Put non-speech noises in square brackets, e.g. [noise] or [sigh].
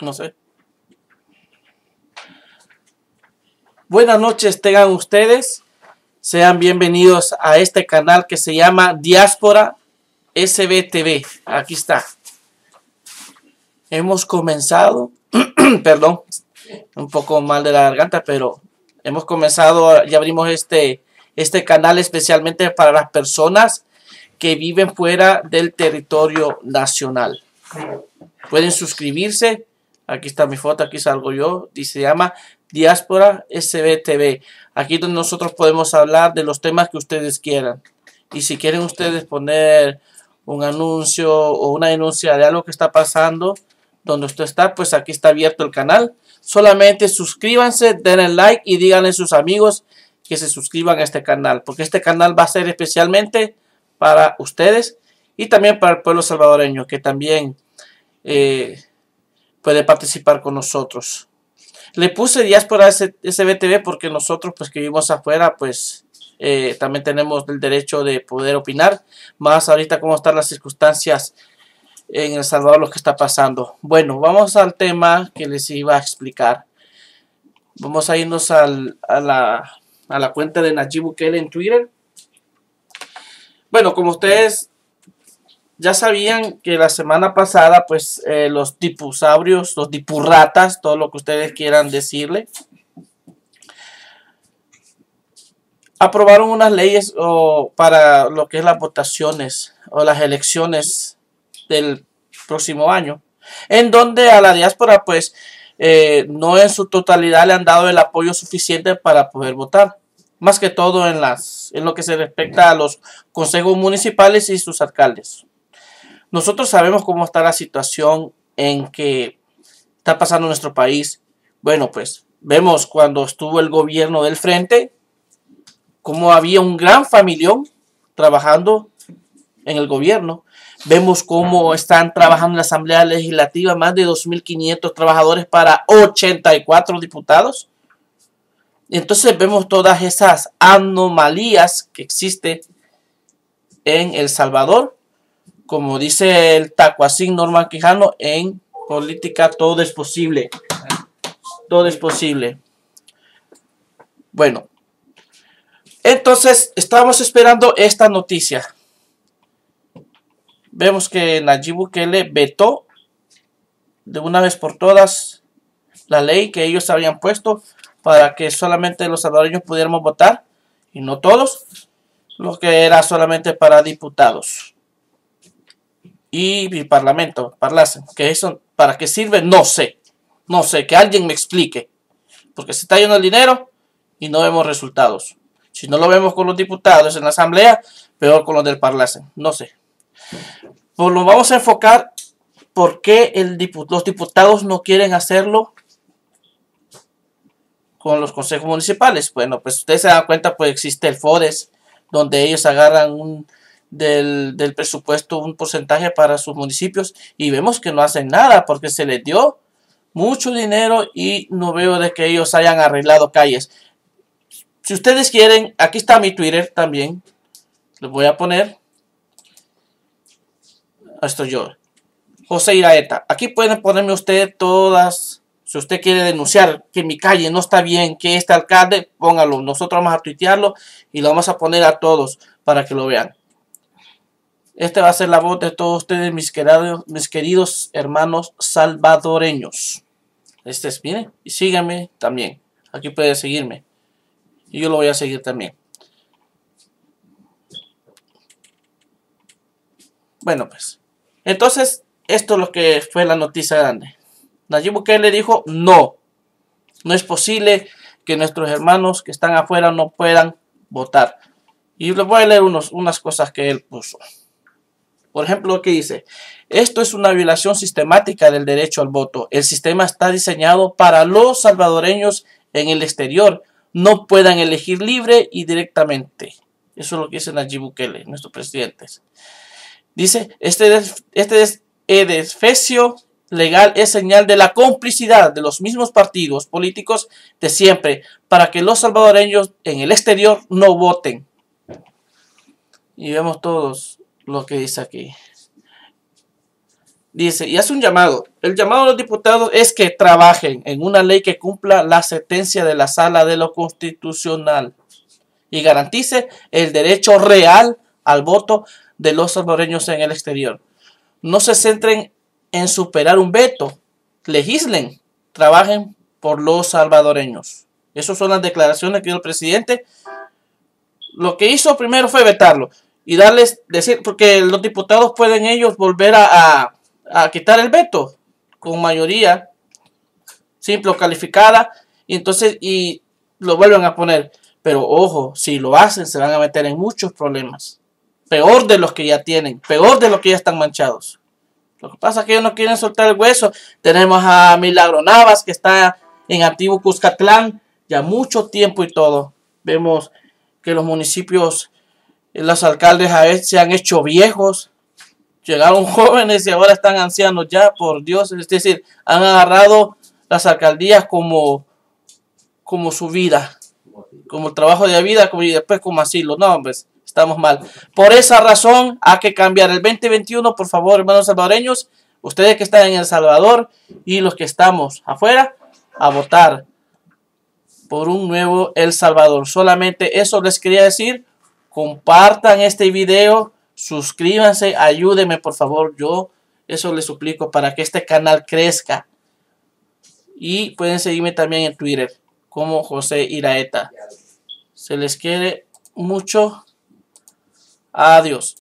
No sé. Buenas noches, tengan ustedes. Sean bienvenidos a este canal que se llama Diáspora SBTV. Aquí está. Hemos comenzado, [clears throat] perdón, un poco mal de la garganta, pero hemos comenzado, ya abrimos este, este canal especialmente para las personas que viven fuera del territorio nacional. Pueden suscribirse. Aquí está mi foto, aquí salgo yo. Dice, se llama Diáspora SBTV. Aquí donde nosotros podemos hablar de los temas que ustedes quieran. Y si quieren ustedes poner un anuncio o una denuncia de algo que está pasando donde usted está, pues aquí está abierto el canal. Solamente suscríbanse, denle like y díganle a sus amigos que se suscriban a este canal. Porque este canal va a ser especialmente para ustedes y también para el pueblo salvadoreño que también eh, puede participar con nosotros. Le puse diáspora SBTV porque nosotros pues que vivimos afuera pues eh, también tenemos el derecho de poder opinar. Más ahorita cómo están las circunstancias en El Salvador, lo que está pasando. Bueno, vamos al tema que les iba a explicar. Vamos a irnos al, a, la, a la cuenta de Nayib Bukele en Twitter. Bueno, como ustedes ya sabían que la semana pasada, pues eh, los dipusaurios, los dipurratas, todo lo que ustedes quieran decirle, aprobaron unas leyes para lo que es las votaciones o las elecciones del próximo año, en donde a la diáspora, pues, eh, no en su totalidad le han dado el apoyo suficiente para poder votar más que todo en, las, en lo que se respecta a los consejos municipales y sus alcaldes. Nosotros sabemos cómo está la situación en que está pasando nuestro país. Bueno, pues vemos cuando estuvo el gobierno del frente, cómo había un gran familión trabajando en el gobierno. Vemos cómo están trabajando en la Asamblea Legislativa más de 2.500 trabajadores para 84 diputados. Entonces vemos todas esas anomalías que existen en El Salvador. Como dice el tacuacín Norman Quijano, en política todo es posible. Todo es posible. Bueno, entonces estamos esperando esta noticia. Vemos que Nayib Bukele vetó de una vez por todas la ley que ellos habían puesto para que solamente los salvadoreños pudiéramos votar y no todos, lo que era solamente para diputados y el parlamento, parlacen, que eso para qué sirve, no sé, no sé, que alguien me explique, porque se está yendo el dinero y no vemos resultados. Si no lo vemos con los diputados en la asamblea, peor con los del parlacen, no sé. Pues lo vamos a enfocar por qué el los diputados no quieren hacerlo con los consejos municipales. Bueno, pues ustedes se dan cuenta, pues existe el FODES, donde ellos agarran un, del, presupuesto un porcentaje para sus municipios y vemos que no hacen nada porque se les dio mucho dinero y no veo de que ellos hayan arreglado calles. Si ustedes quieren, aquí está mi Twitter también. Les voy a poner. Esto yo. José Iraeta. Aquí pueden ponerme usted todas si usted quiere denunciar que mi calle no está bien, que este alcalde, póngalo. Nosotros vamos a tuitearlo y lo vamos a poner a todos para que lo vean. Este va a ser la voz de todos ustedes, mis queridos, mis queridos hermanos salvadoreños. Este es, miren, y síganme también. Aquí puede seguirme. Y yo lo voy a seguir también. Bueno, pues. Entonces, esto es lo que fue la noticia grande. Nayib Bukele dijo, no, no es posible que nuestros hermanos que están afuera no puedan votar. Y les voy a leer unos, unas cosas que él puso. Por ejemplo, lo dice, esto es una violación sistemática del derecho al voto. El sistema está diseñado para los salvadoreños en el exterior no puedan elegir libre y directamente. Eso es lo que dice Nayib Bukele, nuestro presidente. Dice, este, este es edefesio legal es señal de la complicidad de los mismos partidos políticos de siempre para que los salvadoreños en el exterior no voten. Y vemos todos lo que dice aquí. dice, y hace un llamado. El llamado a los diputados es que trabajen en una ley que cumpla la sentencia de la sala de lo constitucional y garantice el derecho real al voto de los salvadoreños en el exterior. No se centren en superar un veto, legislen, trabajen por los salvadoreños. Esas son las declaraciones que el presidente. Lo que hizo primero fue vetarlo y darles, decir, porque los diputados pueden ellos volver a, a, quitar el veto con mayoría simple o calificada y entonces y lo vuelven a poner. Pero ojo, si lo hacen se van a meter en muchos problemas. Peor de los que ya tienen, peor de los que ya están manchados. Lo que pasa es que ellos no quieren soltar el hueso. Tenemos a Milagro Navas que está en Antiguo Cuscatlán ya mucho tiempo y todo. Vemos que los municipios, los alcaldes a veces se han hecho viejos. Llegaron [laughs] jóvenes y ahora están ancianos ya, por Dios. Es decir, han agarrado las alcaldías como, como su vida, como el trabajo de vida como, y después como asilo. No, hombres, estamos mal. Por esa razón hay que cambiar el 2021, por favor, hermanos salvadoreños, ustedes que están en El Salvador y los que estamos afuera, a votar por un nuevo El Salvador. Solamente eso les quería decir. Compartan este video, suscríbanse, ayúdenme por favor. Yo eso les suplico para que este canal crezca. Y pueden seguirme también en Twitter como José Iraeta. Se les quiere mucho. Adiós.